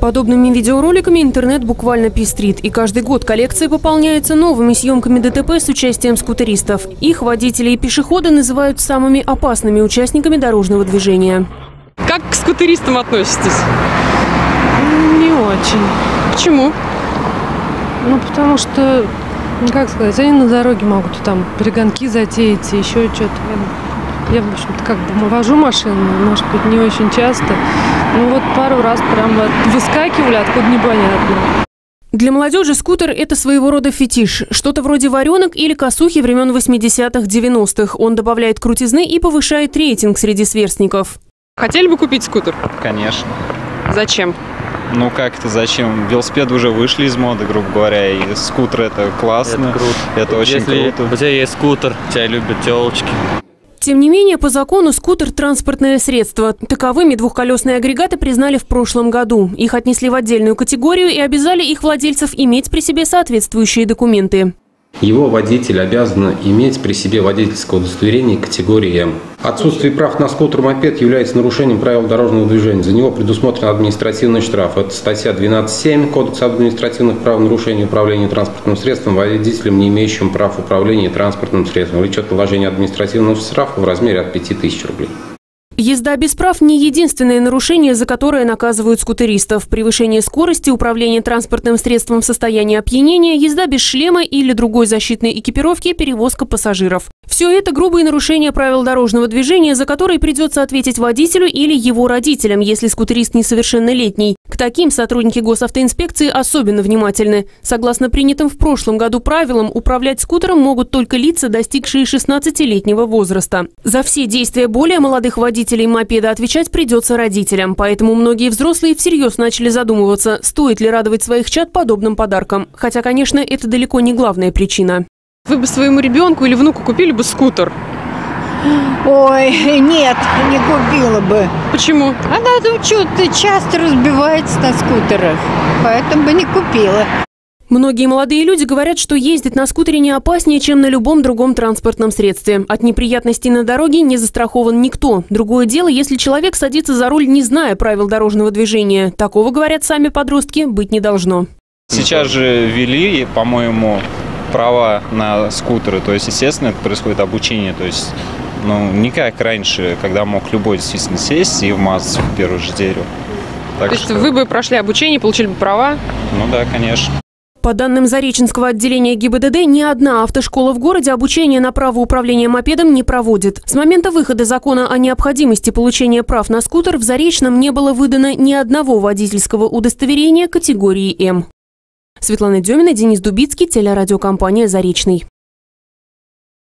Подобными видеороликами интернет буквально пестрит. И каждый год коллекция пополняется новыми съемками ДТП с участием скутеристов. Их водители и пешеходы называют самыми опасными участниками дорожного движения. Как к скутеристам относитесь? Не очень. Почему? Ну, потому что, ну, как сказать, они на дороге могут там перегонки затеять и еще что-то. Я, в общем-то, как бы вожу машину, может быть, не очень часто. Ну, вот пару раз прям вот выскакивали, откуда непонятно. Для молодежи скутер – это своего рода фетиш. Что-то вроде варенок или косухи времен 80-х, 90-х. Он добавляет крутизны и повышает рейтинг среди сверстников. Хотели бы купить скутер? Конечно. Зачем? Ну как это зачем? Велосипеды уже вышли из моды, грубо говоря, и скутер это классно. Это круто. Это очень Если круто. у тебя есть скутер, тебя любят телочки. Тем не менее, по закону скутер – транспортное средство. Таковыми двухколесные агрегаты признали в прошлом году. Их отнесли в отдельную категорию и обязали их владельцев иметь при себе соответствующие документы. Его водитель обязан иметь при себе водительское удостоверение категории М. Отсутствие прав на скутер-мопед является нарушением правил дорожного движения. За него предусмотрен административный штраф. Это статья 12.7 Кодекса административных правонарушений управления транспортным средством водителем, не имеющим прав управления транспортным средством. Влечет наложение административного штрафа в размере от 5000 рублей. Езда без прав – не единственное нарушение, за которое наказывают скутеристов. Превышение скорости, управление транспортным средством в состоянии опьянения, езда без шлема или другой защитной экипировки, перевозка пассажиров. Все это грубые нарушения правил дорожного движения, за которые придется ответить водителю или его родителям, если скутерист несовершеннолетний. К таким сотрудники госавтоинспекции особенно внимательны. Согласно принятым в прошлом году правилам, управлять скутером могут только лица, достигшие 16-летнего возраста. За все действия более молодых водителей мопеда отвечать придется родителям, поэтому многие взрослые всерьез начали задумываться, стоит ли радовать своих чад подобным подарком. Хотя, конечно, это далеко не главная причина. Вы бы своему ребенку или внуку купили бы скутер? Ой, нет, не купила бы. Почему? Она ну что-то часто разбивается на скутерах, поэтому бы не купила. Многие молодые люди говорят, что ездить на скутере не опаснее, чем на любом другом транспортном средстве. От неприятностей на дороге не застрахован никто. Другое дело, если человек садится за руль, не зная правил дорожного движения. Такого, говорят сами подростки, быть не должно. Сейчас же ввели, по-моему, права на скутеры. То есть, естественно, это происходит обучение. То есть, ну, не как раньше, когда мог любой действительно сесть и вмазаться в первое же дерево. Так То есть что- вы бы прошли обучение, получили бы права? Ну да, конечно. По данным Зареченского отделения ГИБДД, ни одна автошкола в городе обучение на право управления мопедом не проводит. С момента выхода закона о необходимости получения прав на скутер в Заречном не было выдано ни одного водительского удостоверения категории М. Светлана Демина, Денис Дубицкий, телерадиокомпания «Заречный».